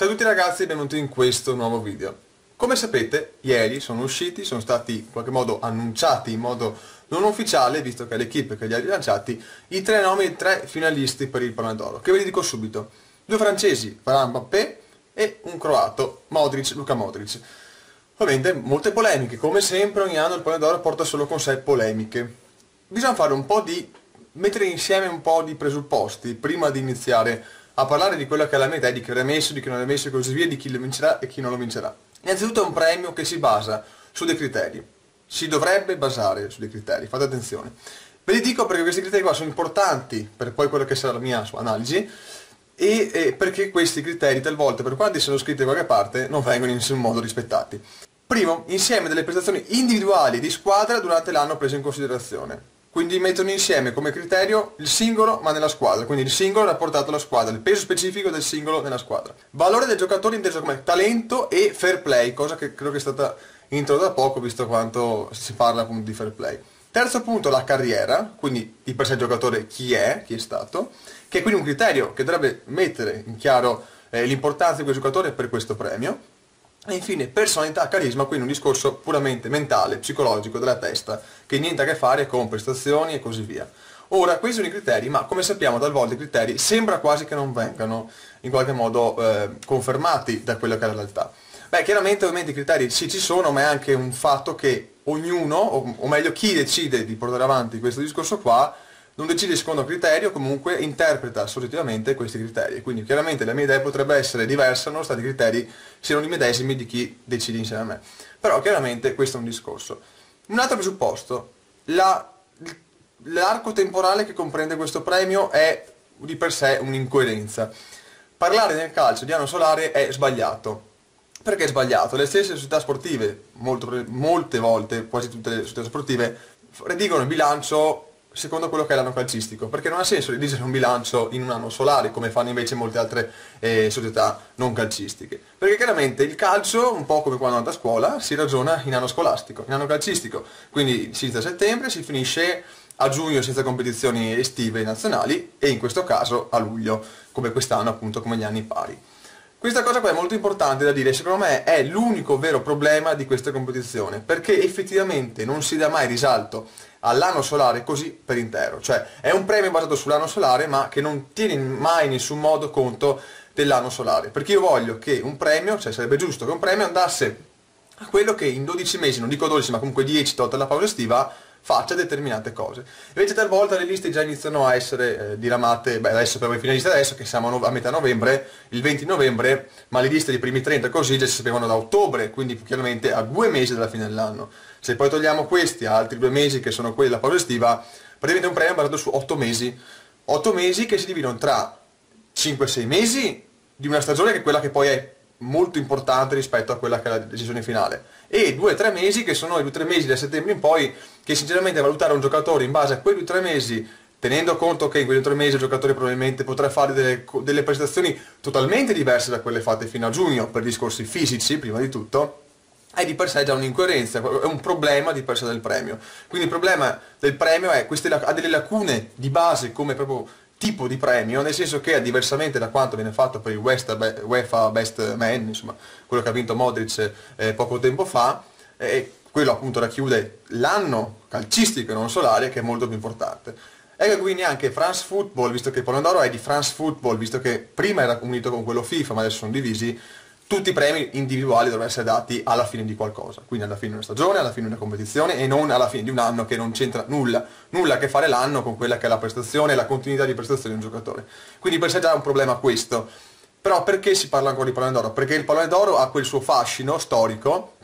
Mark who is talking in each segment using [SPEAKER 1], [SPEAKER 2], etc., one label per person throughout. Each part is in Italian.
[SPEAKER 1] Ciao a tutti ragazzi e benvenuti in questo nuovo video. Come sapete, ieri sono usciti, sono stati in qualche modo annunciati in modo non ufficiale, visto che è l'equipe che li ha rilanciati, i tre nomi e tre finalisti per il Pallone d'Oro, che ve li dico subito. Due francesi, Varane Mbappé, e un croato, Modric, Luca Modric. Ovviamente molte polemiche, come sempre ogni anno il Pallone d'Oro porta solo con sé polemiche. Bisogna fare un po' di... mettere insieme un po' di presupposti prima di iniziare a parlare di quella che è la mia idea, di chi l'ha messo, di chi non l'ha messo e così via, di chi lo vincerà e chi non lo vincerà. Innanzitutto è un premio che si basa su dei criteri. Si dovrebbe basare su dei criteri, fate attenzione. Ve li dico perché questi criteri qua sono importanti per poi quello che sarà la mia analisi e, perché questi criteri talvolta, per quanti siano scritti da qualche parte, non vengono in nessun modo rispettati. Primo, insieme delle prestazioni individuali di squadra durante l'anno preso in considerazione. Quindi mettono insieme come criterio il singolo ma nella squadra, quindi il singolo rapportato alla squadra, il peso specifico del singolo nella squadra. Valore del giocatore inteso come talento e fair play, cosa che credo che è stata introdotta da poco visto quanto si parla appunto di fair play. Terzo punto la carriera, quindi di per sé il giocatore chi è, chi è stato, che è quindi un criterio che dovrebbe mettere in chiaro eh, l'importanza di quel giocatore per questo premio. E infine personalità, carisma, quindi un discorso puramente mentale, psicologico, della testa, che niente a che fare con prestazioni e così via. Ora, questi sono i criteri, ma come sappiamo talvolta i criteri sembra quasi che non vengano in qualche modo eh, confermati da quella che è la realtà. Beh, chiaramente ovviamente i criteri sì ci sono, ma è anche un fatto che ognuno, o, o meglio chi decide di portare avanti questo discorso qua, non decide secondo criterio, comunque interpreta soggettivamente questi criteri. Quindi chiaramente la mia idea potrebbe essere diversa nonostante i criteri siano i medesimi di chi decide insieme a me. Però chiaramente questo è un discorso. Un altro presupposto, la, l'arco temporale che comprende questo premio è di per sé un'incoerenza. Parlare nel calcio di anno solare è sbagliato. Perché è sbagliato? Le stesse società sportive, molto, molte volte, quasi tutte le società sportive, redigono il bilancio secondo quello che è l'anno calcistico, perché non ha senso redigere un bilancio in un anno solare come fanno invece molte altre eh, società non calcistiche, perché chiaramente il calcio, un po' come quando andate a scuola, si ragiona in anno scolastico, in anno calcistico, quindi si inizia a settembre, si finisce a giugno senza competizioni estive nazionali e in questo caso a luglio, come quest'anno appunto come gli anni pari. Questa cosa qua è molto importante da dire, secondo me è l'unico vero problema di questa competizione, perché effettivamente non si dà mai risalto all'anno solare così per intero, cioè è un premio basato sull'anno solare ma che non tiene mai in nessun modo conto dell'anno solare, perché io voglio che un premio, cioè sarebbe giusto che un premio andasse a quello che in 12 mesi, non dico 12 ma comunque 10 tolta la pausa estiva, faccia determinate cose. Invece talvolta le liste già iniziano a essere eh, diramate, beh adesso per i finalisti adesso che siamo a metà novembre, il 20 novembre, ma le liste dei primi 30 così già si sapevano da ottobre, quindi chiaramente a due mesi dalla fine dell'anno. Se poi togliamo questi a altri due mesi che sono quelli della pausa estiva, praticamente un premio basato su 8 mesi. 8 mesi che si dividono tra 5-6 mesi di una stagione che è quella che poi è molto importante rispetto a quella che è la decisione finale e due o tre mesi che sono i due o tre mesi da settembre in poi che sinceramente valutare un giocatore in base a quei due o tre mesi tenendo conto che in quei tre mesi il giocatore probabilmente potrà fare delle, delle, prestazioni totalmente diverse da quelle fatte fino a giugno per discorsi fisici prima di tutto è di per sé già un'incoerenza, è un problema di per sé del premio. Quindi il problema del premio è che ha delle lacune di base come proprio tipo di premio, nel senso che diversamente da quanto viene fatto per il UEFA Best Man, insomma, quello che ha vinto Modric eh, poco tempo fa, eh, quello appunto racchiude l'anno calcistico e non solare che è molto più importante. Ecco quindi anche France Football, visto che il Pallone d'Oro è di France Football, visto che prima era unito con quello FIFA ma adesso sono divisi, tutti i premi individuali dovrebbero essere dati alla fine di qualcosa, quindi alla fine di una stagione, alla fine di una competizione e non alla fine di un anno che non c'entra nulla, nulla a che fare l'anno con quella che è la prestazione e la continuità di prestazione di un giocatore. Quindi per sé già è un problema questo. Però perché si parla ancora di pallone d'oro? Perché il pallone d'oro ha quel suo fascino storico,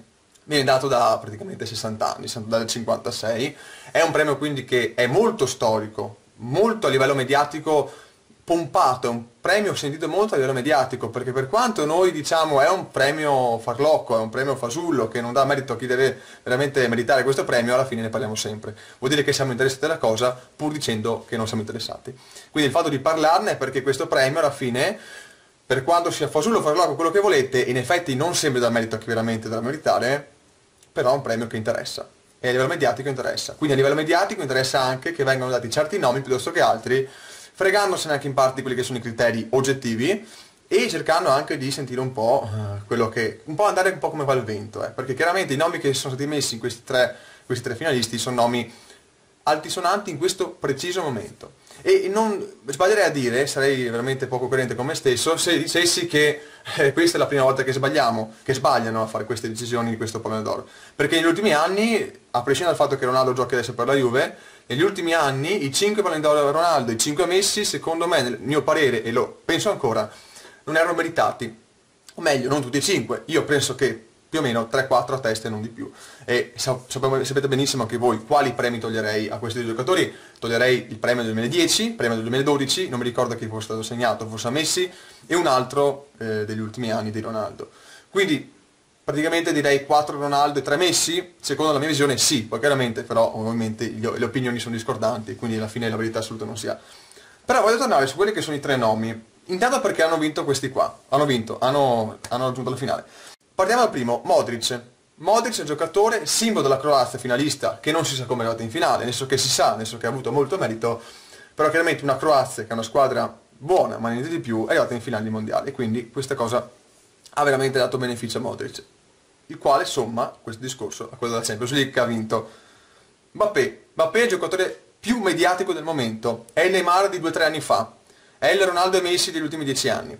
[SPEAKER 1] viene dato da praticamente 60 anni, dal 56, è un premio quindi che è molto storico, molto a livello mediatico pompato, è un premio sentito molto a livello mediatico, perché per quanto noi diciamo è un premio farlocco, è un premio fasullo che non dà merito a chi deve veramente meritare questo premio, alla fine ne parliamo sempre. Vuol dire che siamo interessati alla cosa pur dicendo che non siamo interessati. Quindi il fatto di parlarne è perché questo premio alla fine, per quanto sia fasullo, farlocco, quello che volete, in effetti non sempre dà merito a chi veramente deve meritare, però è un premio che interessa e a livello mediatico interessa. Quindi a livello mediatico interessa anche che vengano dati certi nomi piuttosto che altri fregandosene anche in parte di quelli che sono i criteri oggettivi e cercando anche di sentire un po' eh, quello che un po' andare un po' come va il vento eh, perché chiaramente i nomi che sono stati messi in questi tre, questi tre finalisti sono nomi altisonanti in questo preciso momento e non sbaglierei a dire, sarei veramente poco coerente con me stesso, se dicessi che eh, questa è la prima volta che sbagliamo, che sbagliano a fare queste decisioni di questo pallone d'oro. Perché negli ultimi anni, a prescindere dal fatto che Ronaldo giochi adesso per la Juve, negli ultimi anni i 5 palloni d'oro Ronaldo, i 5 messi, secondo me, nel mio parere, e lo penso ancora, non erano meritati. O meglio, non tutti e 5. Io penso che più o meno 3-4 a testa e non di più. E sapete benissimo anche voi quali premi toglierei a questi due giocatori. Toglierei il premio del 2010, il premio del 2012, non mi ricordo chi fosse stato segnato, forse a Messi, e un altro eh, degli ultimi anni di Ronaldo. Quindi praticamente direi 4 Ronaldo e 3 Messi, secondo la mia visione sì, poi chiaramente però ovviamente le opinioni sono discordanti, quindi alla fine la verità assoluta non si ha. Però voglio tornare su quelli che sono i tre nomi. Intanto perché hanno vinto questi qua, hanno vinto, hanno, hanno raggiunto la finale. Partiamo dal primo, Modric. Modric è un giocatore simbolo della Croazia finalista, che non si sa come è arrivata in finale, nel senso che si sa, nel senso che ha avuto molto merito, però chiaramente una Croazia che è una squadra buona, ma niente di più, è arrivata in finale mondiale, quindi questa cosa ha veramente dato beneficio a Modric, il quale somma questo discorso a quello della Champions League che ha vinto. Mbappé. Mbappé è il giocatore più mediatico del momento, è il Neymar di due o tre anni fa, è il Ronaldo e Messi degli ultimi dieci anni.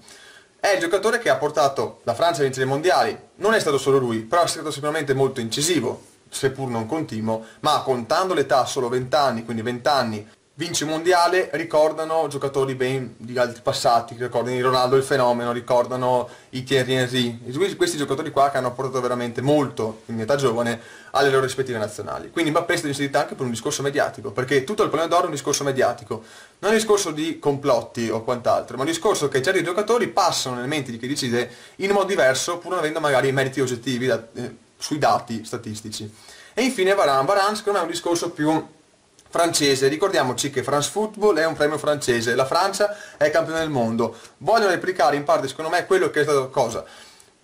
[SPEAKER 1] È il giocatore che ha portato la Francia a vincere i mondiali. Non è stato solo lui, però è stato sicuramente molto incisivo, seppur non continuo, ma contando l'età solo 20 anni, quindi 20 anni vince un mondiale, ricordano giocatori ben di altri passati, ricordano Ronaldo il fenomeno, ricordano i Thierry Henry, questi giocatori qua che hanno portato veramente molto in età giovane alle loro rispettive nazionali. Quindi Mbappé è stato inserito anche per un discorso mediatico, perché tutto il pallone d'oro è un discorso mediatico, non è un discorso di complotti o quant'altro, ma un discorso che certi giocatori passano nelle menti di chi decide in modo diverso, pur non avendo magari meriti oggettivi da, eh, sui dati statistici. E infine Varane, Varane secondo me è un discorso più francese, ricordiamoci che France Football è un premio francese, la Francia è campione del mondo, vogliono replicare in parte secondo me quello che è stato cosa?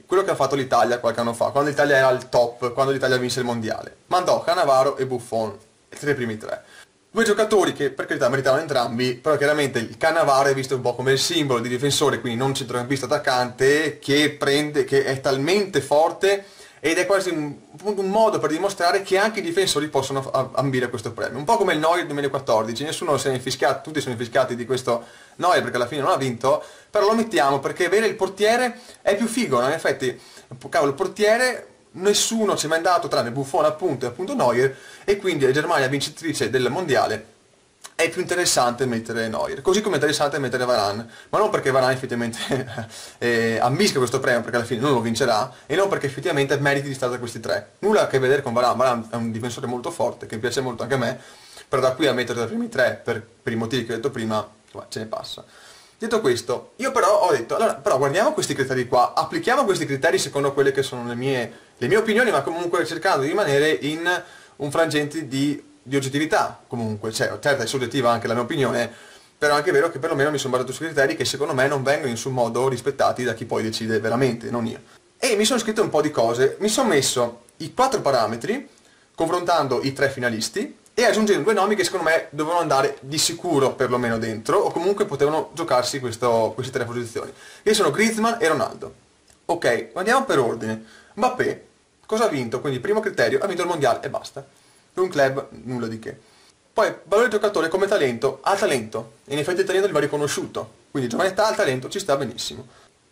[SPEAKER 1] Quello che ha fatto l'Italia qualche anno fa, quando l'Italia era al top, quando l'Italia vinse il mondiale. Mandò Cannavaro e Buffon, i primi tre. Due giocatori che per carità meritavano entrambi, però chiaramente il Cannavaro è visto un po' come il simbolo di difensore, quindi non centrocampista attaccante, che prende, che è talmente forte ed è quasi un, un, modo per dimostrare che anche i difensori possono ambire questo premio. Un po' come il Neuer 2014, nessuno si è infischiato, tutti sono infischiati di questo Neuer perché alla fine non ha vinto, però lo mettiamo perché avere il portiere è più figo, no? in effetti, cavolo, il portiere nessuno ci è mai andato tranne Buffon appunto e appunto Neuer e quindi la Germania vincitrice del mondiale è più interessante mettere Neuer, così come è interessante mettere Varane, ma non perché Varane effettivamente eh, ambisca questo premio, perché alla fine non lo vincerà, e non perché effettivamente meriti di stare tra questi tre. Nulla a che vedere con Varane, Varane è un difensore molto forte, che piace molto anche a me, però da qui a mettere tra i primi tre, per, per i motivi che ho detto prima, insomma, ce ne passa. Detto questo, io però ho detto, allora, però guardiamo questi criteri qua, applichiamo questi criteri secondo quelle che sono le mie, le mie opinioni, ma comunque cercando di rimanere in un frangente di di oggettività comunque, cioè, certo è soggettiva anche la mia opinione, però è anche vero che perlomeno mi sono basato su criteri che secondo me non vengono in nessun modo rispettati da chi poi decide veramente, non io. E mi sono scritto un po' di cose, mi sono messo i quattro parametri, confrontando i tre finalisti, e aggiungendo due nomi che secondo me dovevano andare di sicuro perlomeno dentro, o comunque potevano giocarsi questo, queste tre posizioni, che sono Griezmann e Ronaldo. Ok, andiamo per ordine. Mbappé, cosa ha vinto? Quindi primo criterio, ha vinto il mondiale e basta un club nulla di che. Poi, valore giocatore come talento, ha talento, e in effetti il talento gli va riconosciuto, quindi giovane età, il talento ci sta benissimo.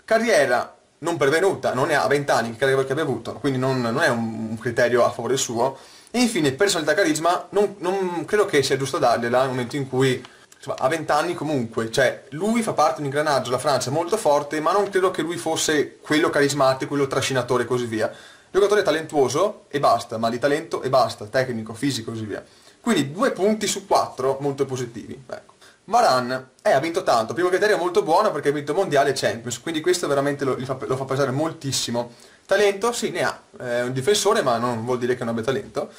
[SPEAKER 1] Carriera non pervenuta, non ne ha 20 anni, che carriera che abbia avuto, quindi non, non è un, criterio a favore suo. E infine, personalità carisma, non, non credo che sia giusto dargliela nel momento in cui insomma, ha 20 anni comunque, cioè lui fa parte di un ingranaggio, la Francia è molto forte, ma non credo che lui fosse quello carismatico, quello trascinatore e così via. Giocatore talentuoso e basta, ma di talento e basta, tecnico, fisico e così via. Quindi due punti su quattro molto positivi. Ecco. Varane eh, ha vinto tanto, primo criterio molto buono perché ha vinto mondiale e Champions, quindi questo veramente lo, fa, lo fa pesare moltissimo. Talento sì, ne ha, è un difensore ma non vuol dire che non abbia talento.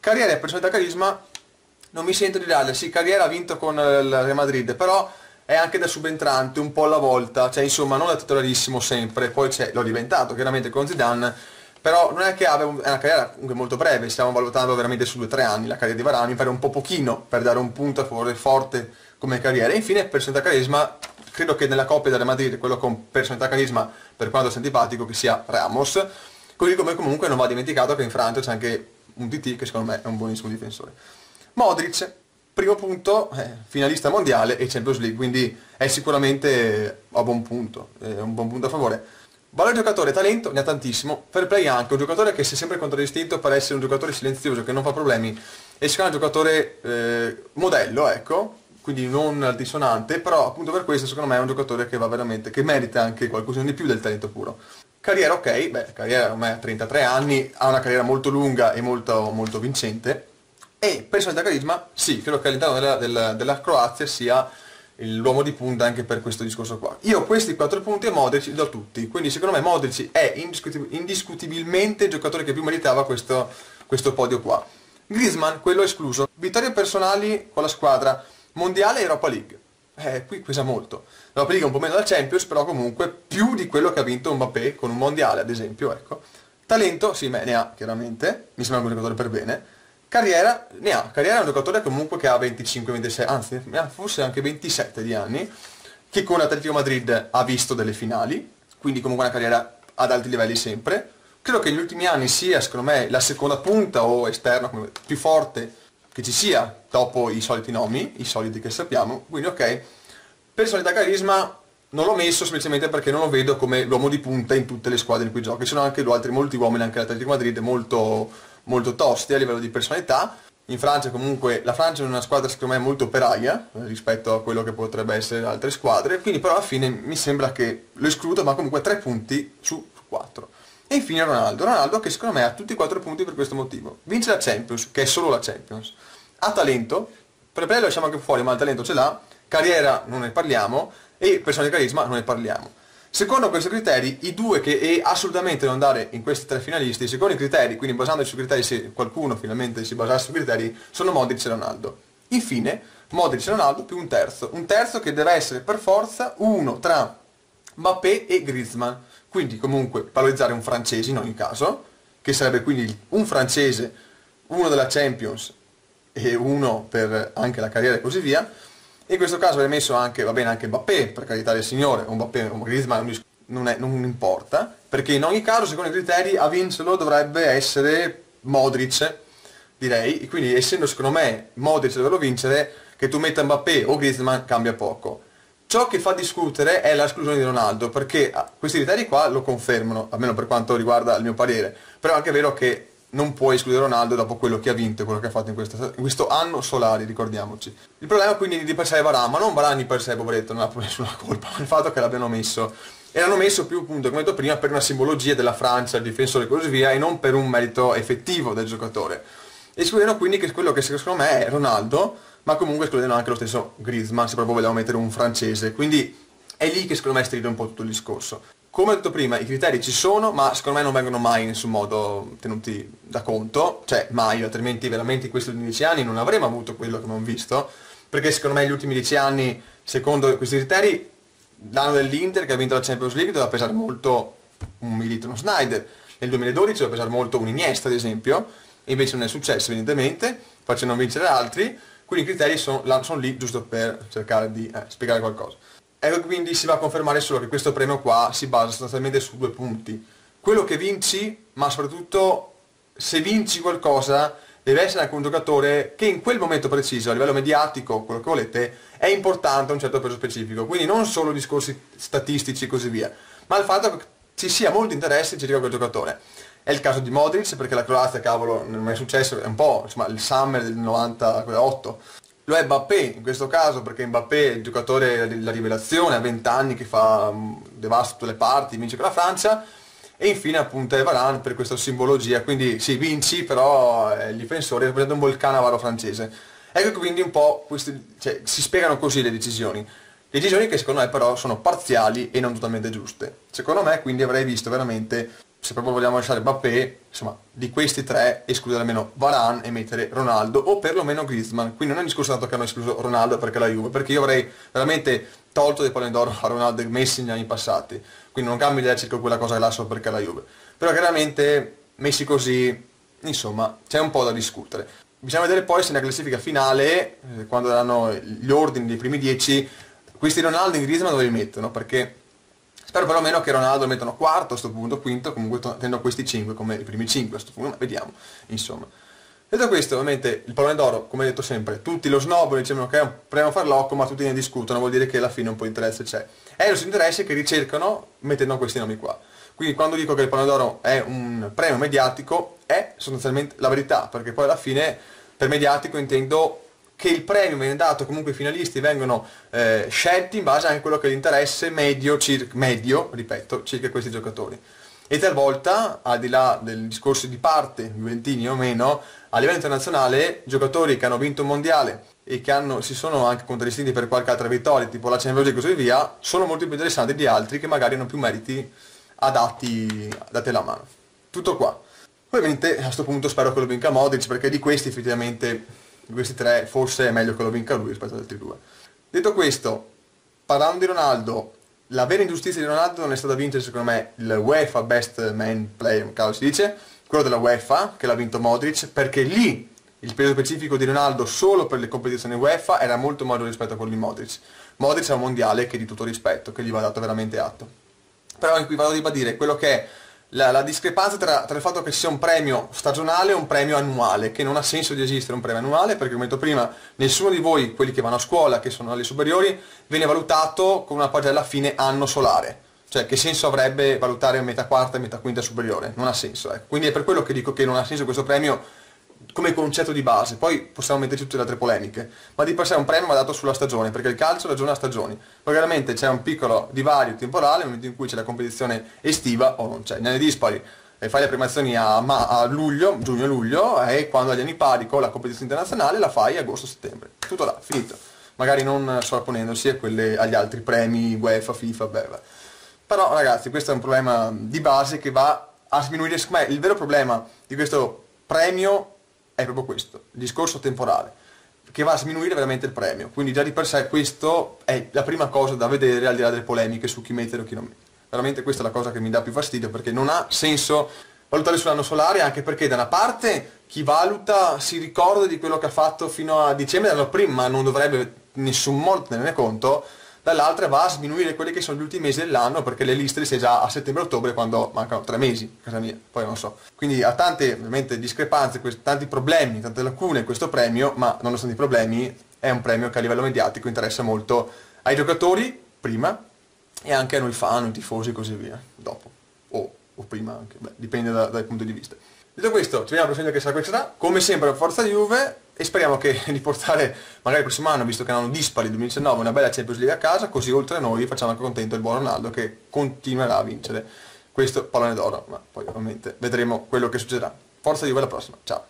[SPEAKER 1] Carriera e personalità carisma, non mi sento di darle, sì, carriera ha vinto con il Real Madrid, però è anche da subentrante un po' alla volta, cioè insomma non da titolarissimo sempre, poi l'ho diventato chiaramente con Zidane, però non è che abbia una carriera molto breve, stiamo valutando veramente su 2-3 anni la carriera di Varane, mi pare un po' pochino per dare un punto a favore forte come carriera. E infine personalità carisma, credo che nella coppia della Madrid quello con personalità carisma per quanto sia antipatico che sia Ramos, così come comunque non va dimenticato che in Francia c'è anche un DT che secondo me è un buonissimo difensore. Modric, primo punto, eh, finalista mondiale e Champions League, quindi è sicuramente a buon punto, è un buon punto a favore. Valore giocatore, talento, ne ha tantissimo, fair play anche, un giocatore che si è sempre contraddistinto per essere un giocatore silenzioso, che non fa problemi, e me è un giocatore eh, modello, ecco, quindi non altisonante, però appunto per questo secondo me è un giocatore che va veramente, che merita anche qualcosina di più del talento puro. Carriera ok, beh, carriera ormai ha 33 anni, ha una carriera molto lunga e molto, molto vincente, e personalità carisma, sì, credo che all'interno della, della, della Croazia sia l'uomo di punta anche per questo discorso qua. Io questi quattro punti a Modric li do tutti, quindi secondo me Modric è indiscutibilmente il giocatore che più meritava questo, questo podio qua. Griezmann, quello escluso. Vittorie personali con la squadra, mondiale e Europa League. Eh, qui pesa molto. L'Europa League è un po' meno dal Champions, però comunque più di quello che ha vinto Mbappé con un mondiale, ad esempio, ecco. Talento, sì, beh, ne ha, chiaramente, mi sembra un giocatore per bene. Carriera, ne ha, carriera è un giocatore comunque che ha 25-26, anzi, forse anche 27 di anni, che con l'Atletico Madrid ha visto delle finali, quindi comunque una carriera ad alti livelli sempre. Credo che negli ultimi anni sia, secondo me, la seconda punta o esterna più forte che ci sia dopo i soliti nomi, i soliti che sappiamo, quindi ok. Personalità carisma non l'ho messo semplicemente perché non lo vedo come l'uomo di punta in tutte le squadre in cui gioca. Ci sono anche altri molti uomini, anche l'Atletico Madrid, molto, molto tosti a livello di personalità. In Francia comunque, la Francia è una squadra secondo me molto operaia eh, rispetto a quello che potrebbe essere altre squadre, quindi però alla fine mi sembra che lo escludo, ma comunque 3 punti su 4. E infine Ronaldo, Ronaldo che secondo me ha tutti i 4 punti per questo motivo. Vince la Champions, che è solo la Champions ha talento, per lo lasciamo anche fuori, ma il talento ce l'ha, carriera non ne parliamo e persone di carisma non ne parliamo. Secondo questi criteri, i due che assolutamente non andare in questi tre finalisti, secondo i criteri, quindi basandosi sui criteri, se qualcuno finalmente si basasse sui criteri, sono Modric e Ronaldo. Infine, Modric e Ronaldo più un terzo, un terzo che deve essere per forza uno tra Mbappé e Griezmann, quindi comunque valorizzare un francese in ogni caso, che sarebbe quindi un francese, uno della Champions e uno per anche la carriera e così via. In questo caso avrei messo anche, va bene, anche Mbappé, per carità del Signore, un Mbappé, un Griezmann non, è, non importa, perché in ogni caso, secondo i criteri, a vincerlo dovrebbe essere Modric, direi, e quindi essendo secondo me Modric doverlo vincere, che tu metta Mbappé o Griezmann cambia poco. Ciò che fa discutere è l'esclusione di Ronaldo, perché ah, questi criteri qua lo confermano, almeno per quanto riguarda il mio parere, però è anche vero che non puoi escludere Ronaldo dopo quello che ha vinto e quello che ha fatto in, questa, in questo anno solare, ricordiamoci. Il problema quindi di per sé è Varane, ma non Varane di per sé, poveretto, non ha nessuna colpa, ma il fatto che l'abbiano messo. E l'hanno messo più, appunto, come detto prima, per una simbologia della Francia, il difensore e così via, e non per un merito effettivo del giocatore. Escludendo quindi che quello che secondo me è Ronaldo, ma comunque escludendo anche lo stesso Griezmann, se proprio vogliamo mettere un francese. Quindi è lì che secondo me stride un po' tutto il discorso. Come ho detto prima, i criteri ci sono, ma secondo me non vengono mai in nessun modo tenuti da conto, cioè mai, altrimenti veramente in questi ultimi dieci anni non avremmo avuto quello che abbiamo visto, perché secondo me gli ultimi dieci anni, secondo questi criteri, l'anno dell'Inter che ha vinto la Champions League doveva pesare molto un Milito, uno Snyder, nel 2012 doveva pesare molto un Iniesta ad esempio, e invece non è successo evidentemente, facendo vincere altri, quindi i criteri sono, sono lì giusto per cercare di eh, spiegare qualcosa. Ecco quindi si va a confermare solo che questo premio qua si basa sostanzialmente su due punti. Quello che vinci, ma soprattutto se vinci qualcosa, deve essere anche un giocatore che in quel momento preciso, a livello mediatico, quello che volete, è importante a un certo peso specifico. Quindi non solo discorsi statistici e così via, ma il fatto che ci sia molto interesse circa quel giocatore. È il caso di Modric, perché la Croazia, cavolo, non è successo, è un po' insomma, il summer del 98 lo è Mbappé in questo caso perché Mbappé è il giocatore della rivelazione, ha 20 anni che fa mm, devasta tutte le parti, vince con la Francia e infine appunto è Varane per questa simbologia, quindi sì vinci però è il difensore rappresenta un vulcanavaro francese. Ecco quindi un po' questi, cioè, si spiegano così le decisioni. Decisioni che secondo me però sono parziali e non totalmente giuste. Secondo me quindi avrei visto veramente se proprio vogliamo lasciare Mbappé, insomma, di questi tre escludere almeno Varane e mettere Ronaldo o perlomeno Griezmann. Quindi non è un discorso tanto che hanno escluso Ronaldo perché la Juve, perché io avrei veramente tolto dei palloni d'oro a Ronaldo e Messi negli anni passati. Quindi non cambio idea circa quella cosa che lascio perché la Juve. Però chiaramente messi così, insomma, c'è un po' da discutere. Bisogna vedere poi se nella classifica finale, eh, quando daranno gli ordini dei primi dieci, questi Ronaldo in Griezmann dove li mettono? Perché spero perlomeno che Ronaldo mettano quarto a questo punto, quinto, comunque tenendo questi 5 come i primi 5 a questo punto, vediamo, insomma. Detto questo, ovviamente il pallone d'oro, come detto sempre, tutti lo snob dicevano che è un premio farlocco, ma tutti ne discutono, vuol dire che alla fine un po' di interesse c'è. E lo interesse che ricercano mettendo questi nomi qua. Quindi quando dico che il pallone d'oro è un premio mediatico, è sostanzialmente la verità, perché poi alla fine per mediatico intendo che il premio viene dato, comunque i finalisti vengono eh, scelti in base anche a quello che è l'interesse medio, medio, ripeto, circa questi giocatori. E talvolta, al di là del discorso di parte, Juventini o meno, a livello internazionale, giocatori che hanno vinto un mondiale e che hanno, si sono anche contraddistinti per qualche altra vittoria, tipo la Champions League e così via, sono molto più interessanti di altri che magari hanno più meriti adatti, date la mano. Tutto qua. Ovviamente a questo punto spero che lo vinca Modric perché di questi effettivamente, di questi tre, forse è meglio che lo vinca lui rispetto agli altri due. Detto questo, parlando di Ronaldo, la vera ingiustizia di Ronaldo non è stata vincere secondo me il UEFA Best Man Player, cavolo si dice, quello della UEFA che l'ha vinto Modric, perché lì il peso specifico di Ronaldo solo per le competizioni UEFA era molto maggiore rispetto a quello di Modric. Modric è un mondiale che di tutto rispetto, che gli va dato veramente atto. Però qui vado a ribadire quello che è la, la discrepanza tra, tra, il fatto che sia un premio stagionale e un premio annuale, che non ha senso di esistere un premio annuale, perché come ho detto prima, nessuno di voi, quelli che vanno a scuola, che sono alle superiori, viene valutato con una pagella a fine anno solare. Cioè, che senso avrebbe valutare metà quarta e metà quinta superiore? Non ha senso, eh. Quindi è per quello che dico che non ha senso questo premio come concetto di base, poi possiamo metterci tutte le altre polemiche, ma di per sé un premio va dato sulla stagione, perché il calcio ragiona a stagioni. Poi chiaramente c'è un piccolo divario temporale nel momento in cui c'è la competizione estiva o non c'è. Nelle dispari e fai le premiazioni a, a luglio, giugno-luglio e quando agli anni pari con la competizione internazionale la fai agosto-settembre. Tutto là, finito. Magari non sovrapponendosi a quelle, agli altri premi UEFA, FIFA, beh, Però ragazzi, questo è un problema di base che va a sminuire, secondo me il vero problema di questo premio è proprio questo, il discorso temporale, che va a sminuire veramente il premio. Quindi già di per sé questo è la prima cosa da vedere al di là delle polemiche su chi mettere o chi non mettere. Veramente questa è la cosa che mi dà più fastidio perché non ha senso valutare sull'anno solare anche perché da una parte chi valuta si ricorda di quello che ha fatto fino a dicembre dell'anno prima, ma non dovrebbe nessun modo tenerne conto dall'altra va a sminuire quelli che sono gli ultimi mesi dell'anno perché le liste le sei già a settembre-ottobre quando mancano tre mesi, casa mia, poi non so. Quindi ha tante ovviamente discrepanze, tanti problemi, tante lacune questo premio, ma nonostante i problemi è un premio che a livello mediatico interessa molto ai giocatori prima e anche a noi fan, ai tifosi e così via, dopo, o, o prima anche, Beh, dipende da, dal punto di vista. Detto questo, ci vediamo alla prossima che sarà questa, come sempre Forza Juve e speriamo che di portare magari il prossimo anno, visto che hanno dispari 2019, una bella Champions League a casa, così oltre a noi facciamo anche contento il buon Ronaldo che continuerà a vincere questo pallone d'oro, ma poi ovviamente vedremo quello che succederà. Forza Juve alla prossima, ciao!